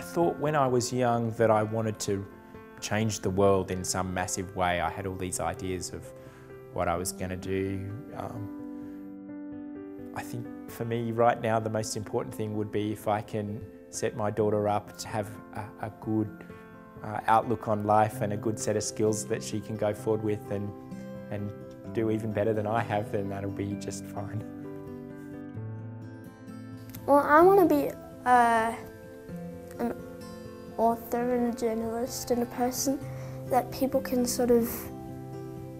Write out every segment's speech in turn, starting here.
thought when I was young that I wanted to change the world in some massive way. I had all these ideas of what I was going to do. Um, I think for me right now the most important thing would be if I can set my daughter up to have a, a good uh, outlook on life and a good set of skills that she can go forward with and, and do even better than I have, then that'll be just fine. Well, I want to be uh, an author and a journalist and a person that people can sort of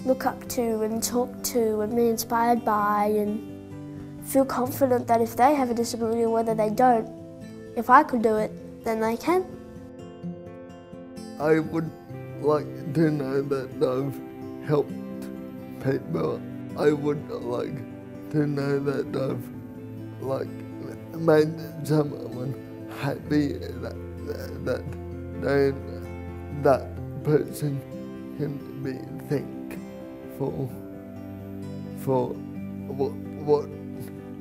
look up to and talk to and be inspired by and feel confident that if they have a disability or whether they don't, if I could do it, then they can. I would like to know that I've helped people. I would like to know that I've like made someone happy that that that person can be thankful for what what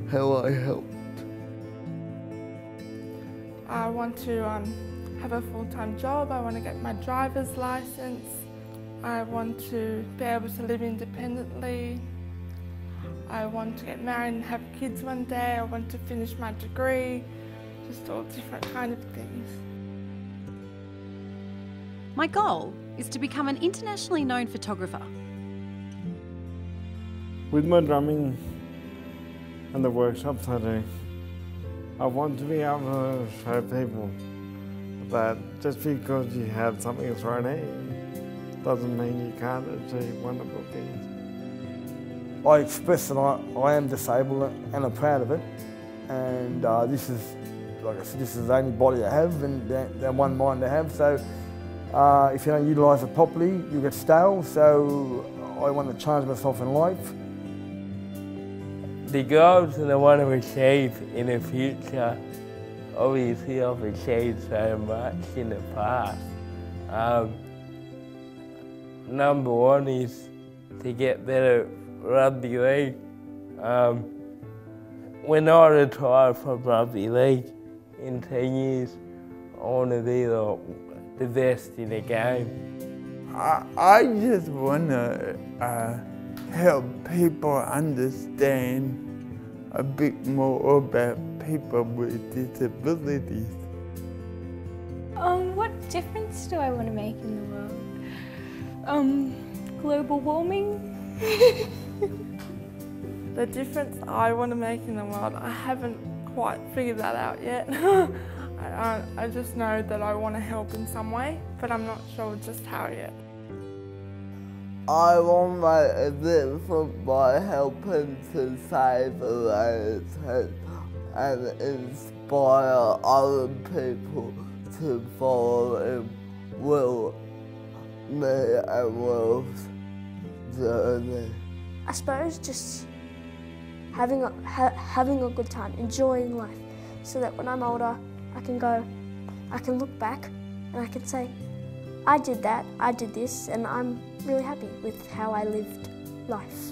how I helped. I want to um, have a full-time job, I want to get my driver's license, I want to be able to live independently, I want to get married and have kids one day, I want to finish my degree, just all different kind of things. My goal is to become an internationally known photographer. With my drumming and the workshops I do, I want to be able to show people that just because you have something thrown at you doesn't mean you can't achieve wonderful things. I express that I, I am disabled and I'm proud of it and uh, this is like I said, this is the only body I have and the, the one mind I have so uh, if you don't utilise it properly you get stale so I want to challenge myself in life the goals that I want to achieve in the future, obviously I've achieved so much in the past. Um, number one is to get better rugby league. Um, when I retire from rugby league in 10 years, I want to be the, the best in the game. I, I just want to uh, help people understand a bit more about people with disabilities. Um, what difference do I want to make in the world? Um, global warming? the difference I want to make in the world, I haven't quite figured that out yet. I, I just know that I want to help in some way, but I'm not sure just how yet. I want my a difference by helping to save lives and, and inspire other people to follow in Will, me and Will's journey. I suppose just having a, ha having a good time, enjoying life, so that when I'm older, I can go, I can look back and I can say, I did that, I did this, and I'm really happy with how I lived life.